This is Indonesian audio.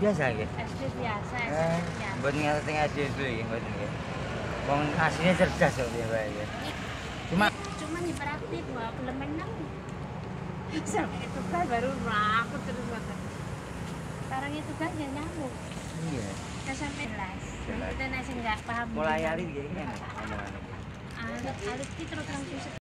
Biasa ya? SD biasa, Eh, SMP biasa. mboten ngaten teng SD dulu ya, buat nggih. Ya. Wong aslinya cerdas kok ya, Pak. ya. Iya. Cuma Cuma hiperaktif, wah belum menang. Sampai itu kan baru aku terus makan. Sekarang itu kan ya nyamuk. iya, Kita sampai Jelas. Kita nasi nggak paham. mulai hari nggih kan omongan. Alut, alut kita terus langsung